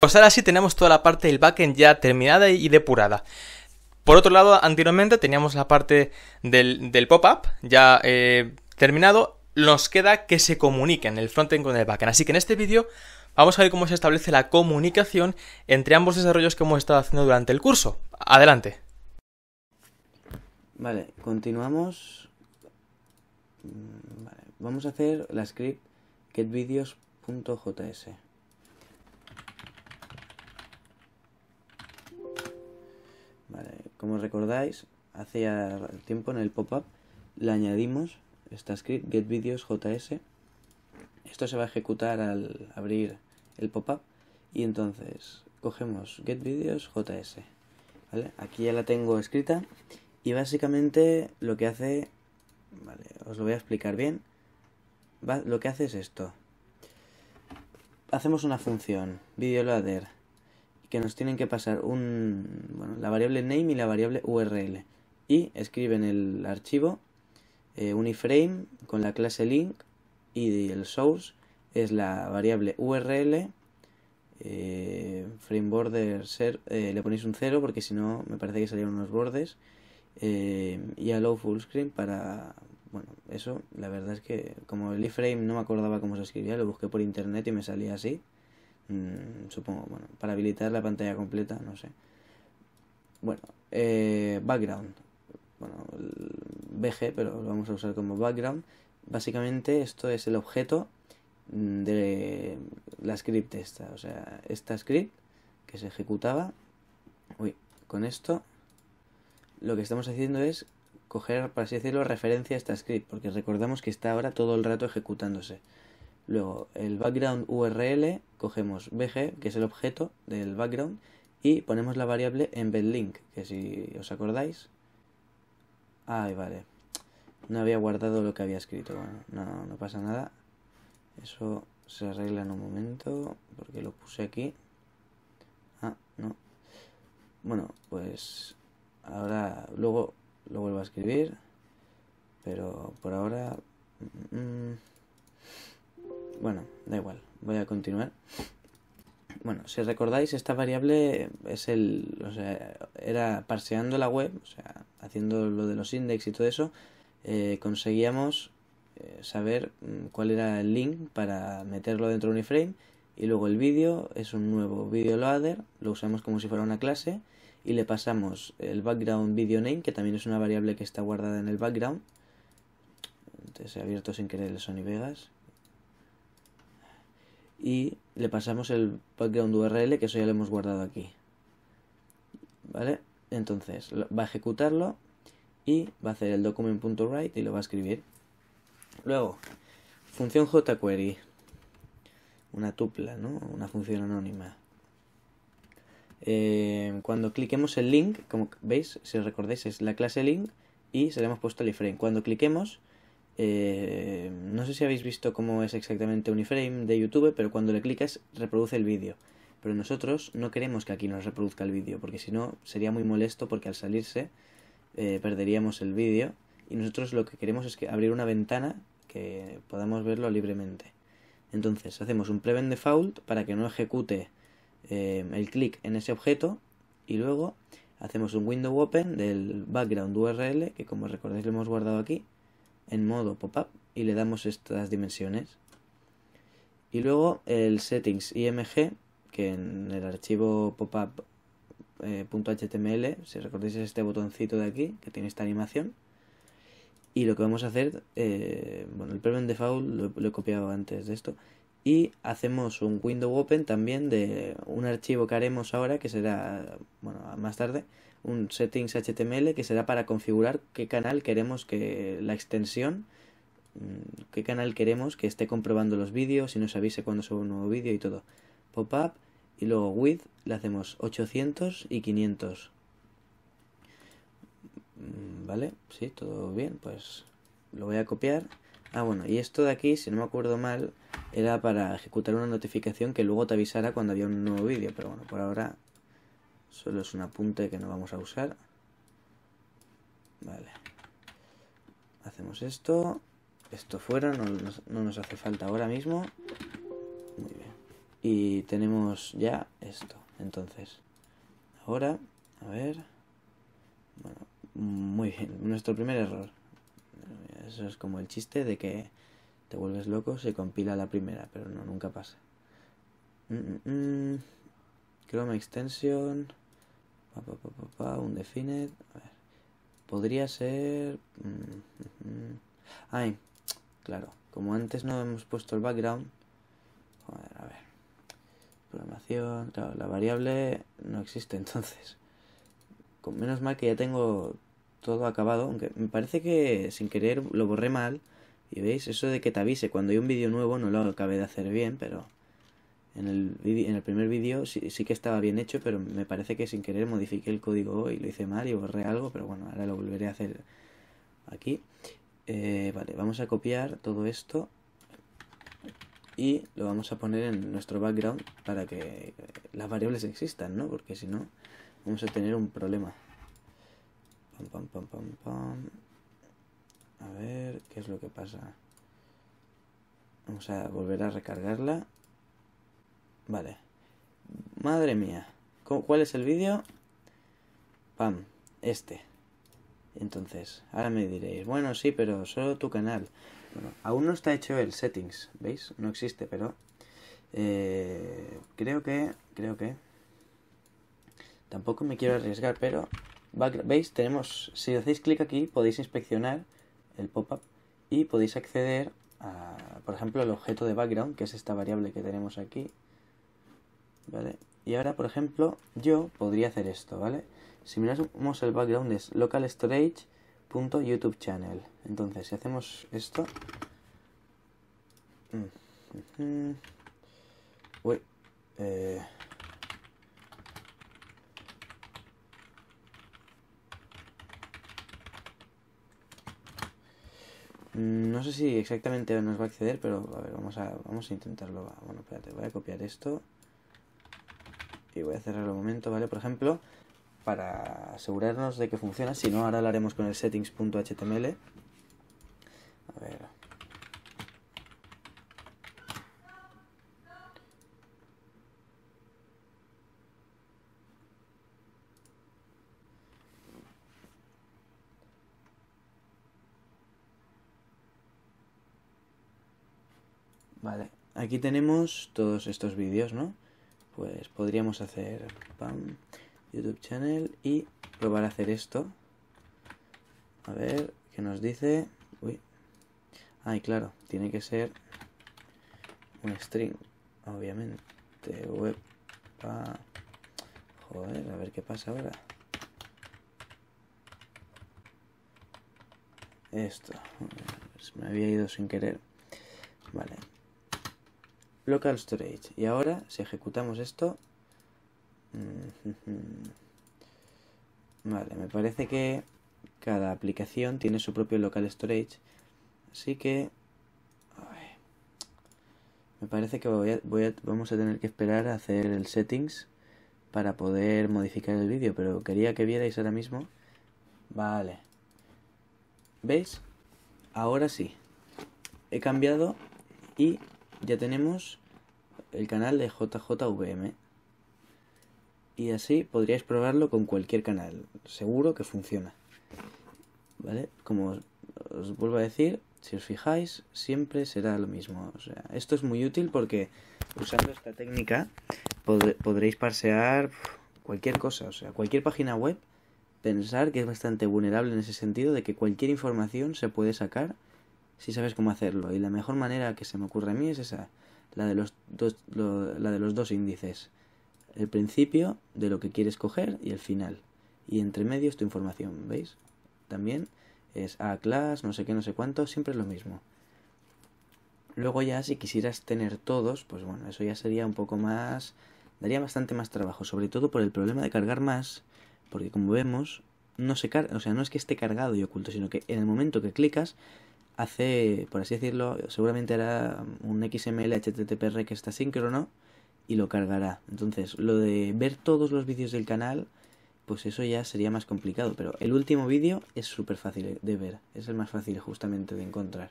Pues ahora sí tenemos toda la parte del backend ya terminada y depurada. Por otro lado, anteriormente teníamos la parte del, pop-up ya eh, terminado. Nos queda que se comuniquen el frontend con el backend. Así que en este vídeo vamos a ver cómo se establece la comunicación entre ambos desarrollos que hemos estado haciendo durante el curso. Adelante. Vale, continuamos. Mm, vamos a hacer la script getvideos.js. como recordáis, hace ya tiempo en el pop-up le añadimos esta script getVideosJS. Esto se va a ejecutar al abrir el pop-up y entonces cogemos getVideosJS. ¿vale? Aquí ya la tengo escrita y básicamente lo que hace, vale, os lo voy a explicar bien. lo que hace es esto. Hacemos una función, videoloader, que nos tienen que pasar un, bueno, la variable name y la variable URL. Y escriben el archivo eh, uniframe con la clase link y el source es la variable URL. Eh, frame border ser, eh, le ponéis un 0 porque si no me parece que salieron unos bordes. y allow full screen para, bueno, eso la verdad es que como el iframe no me acordaba cómo se escribía, lo busqué por internet y me salía así. Mm, supongo, bueno, para habilitar la pantalla completa, no sé. Bueno, eh, background. Bueno, BG, pero lo vamos a usar como background. Básicamente esto es el objeto mm, de la script esta. O sea, esta script que se ejecutaba. Uy, con esto lo que estamos haciendo es coger, por así decirlo, referencia a esta script. Porque recordamos que está ahora todo el rato ejecutándose. Luego el background URL, cogemos bg, que es el objeto del background, y ponemos la variable embedLink, que si os acordáis... Ay, vale. No había guardado lo que había escrito. Bueno, no, no pasa nada. Eso se arregla en un momento, porque lo puse aquí. Ah, no. Bueno, pues ahora luego lo vuelvo a escribir, pero por ahora... Mm, mm, bueno, da igual, voy a continuar. Bueno, si recordáis, esta variable es el, o sea, era parseando la web, o sea, haciendo lo de los index y todo eso, eh, conseguíamos eh, saber mm, cuál era el link para meterlo dentro de un iframe y luego el vídeo es un nuevo video loader, lo usamos como si fuera una clase y le pasamos el background video name, que también es una variable que está guardada en el background. Entonces he abierto sin querer el Sony Vegas y le pasamos el background URL que eso ya lo hemos guardado aquí. Vale entonces va a ejecutarlo y va a hacer el document.write y lo va a escribir. Luego función jQuery. Una tupla ¿no? una función anónima. Eh, cuando cliquemos el link como veis si recordáis es la clase link y se le hemos puesto el iframe. Cuando cliquemos eh, no sé si habéis visto cómo es exactamente un iframe de YouTube, pero cuando le clicas reproduce el vídeo. Pero nosotros no queremos que aquí nos reproduzca el vídeo, porque si no sería muy molesto porque al salirse eh, perderíamos el vídeo. Y nosotros lo que queremos es que abrir una ventana que podamos verlo libremente. Entonces hacemos un prevent default para que no ejecute eh, el clic en ese objeto y luego hacemos un window open del background URL que como recordáis lo hemos guardado aquí en modo pop-up y le damos estas dimensiones. Y luego el settings img, que en el archivo popup.html, eh, si recordáis es este botoncito de aquí, que tiene esta animación. Y lo que vamos a hacer, eh, bueno, el prevent default lo, lo he copiado antes de esto. Y hacemos un window open también de un archivo que haremos ahora, que será, bueno, más tarde, un settings HTML que será para configurar qué canal queremos que la extensión, qué canal queremos que esté comprobando los vídeos y nos avise cuando sube un nuevo vídeo y todo. Pop-up y luego width le hacemos 800 y 500. Mm, ¿Vale? Sí, todo bien, pues lo voy a copiar. Ah, bueno, y esto de aquí, si no me acuerdo mal, era para ejecutar una notificación que luego te avisara cuando había un nuevo vídeo, pero bueno, por ahora Solo es un apunte que no vamos a usar. Vale. Hacemos esto. Esto fuera, no, no nos hace falta ahora mismo. Muy bien. y tenemos ya esto. Entonces, ahora, a ver. Bueno, muy bien, nuestro primer error. Eso es como el chiste de que te vuelves loco, se compila la primera, pero no, nunca pasa. Mm, mm, mm. Chrome extension. Pa, pa, pa, un definite. A ver. Podría ser. Ay, claro. Como antes no hemos puesto el background. Joder, a ver. Programación. Claro, la variable no existe entonces. Con menos mal que ya tengo todo acabado. Aunque me parece que sin querer lo borré mal. Y veis, eso de que te avise cuando hay un vídeo nuevo no lo acabé de hacer bien, pero en el, en el primer vídeo sí, sí, que estaba bien hecho, pero me parece que sin querer modifiqué el código y lo hice mal y borré algo, pero bueno, ahora lo volveré a hacer aquí. Eh, vale, vamos a copiar todo esto y lo vamos a poner en nuestro background para que las variables existan, ¿no? Porque si no, vamos a tener un problema. Pam, pam, pam, pam, pam. A ver, ¿qué es lo que pasa? Vamos a volver a recargarla. Vale. Madre mía. ¿Cuál es el vídeo? Pam, este. Entonces, ahora me diréis, bueno, sí, pero solo tu canal. Bueno, aún no está hecho el settings, ¿veis? No existe, pero eh, creo que, creo que tampoco me quiero arriesgar, pero veis, tenemos, si hacéis clic aquí, podéis inspeccionar el pop-up y podéis acceder a, por ejemplo, el objeto de background, que es esta variable que tenemos aquí. ¿Vale? Y ahora, por ejemplo, yo podría hacer esto, ¿vale? Si miramos el background es local storage.youtube channel. Entonces, si hacemos esto... Mm, eh, No sé si exactamente nos va a acceder, pero a ver, vamos a, vamos a intentarlo. Bueno, espérate, voy a copiar esto. Y voy a cerrar un momento, ¿vale? Por ejemplo, para asegurarnos de que funciona, si no, ahora lo haremos con el settings.html. A ver. Vale, aquí tenemos todos estos vídeos, ¿no? Pues podríamos hacer pam, YouTube channel y probar a hacer esto. A ver, ¿qué nos dice? Uy. Ay, claro, tiene que ser un string, obviamente. Web. Joder, a ver qué pasa ahora. Esto. Me había ido sin querer. Vale, local storage. Y ahora, si ejecutamos esto... Vale, me parece que cada aplicación tiene su propio local storage. Así que... me parece que voy voy vamos a tener que esperar a hacer el settings para poder modificar el vídeo. Pero quería que vierais ahora mismo. Vale. ¿Veis? Ahora sí. He cambiado y ya tenemos el canal de JJVM. Y así podríais probarlo con cualquier canal. Seguro que funciona. ¿Vale? Como os vuelvo a decir, si os fijáis, siempre será lo mismo. O sea, esto es muy útil porque usando esta técnica podréis parsear cualquier cosa. O sea, cualquier página web, pensar que es bastante vulnerable en ese sentido de que cualquier información se puede sacar si sabes cómo hacerlo. Y la mejor manera que se me ocurre a mí es esa, la de los dos, la de los dos índices. El principio de lo que quieres coger y el final. Y entre medio es tu información, ¿veis? También es a class, no sé qué, no sé cuánto, siempre es lo mismo. Luego ya si quisieras tener todos, pues bueno, eso ya sería un poco más... daría bastante más trabajo, sobre todo por el problema de cargar más, porque como vemos, no se carga, o sea, no es que esté cargado y oculto, sino que en el momento que clicas hace, por así decirlo, seguramente hará un XML HTTPR que está síncrono y lo cargará. Entonces, lo de ver todos los vídeos del canal, pues eso ya sería más complicado. Pero el último vídeo es súper fácil de ver, es el más fácil justamente de encontrar.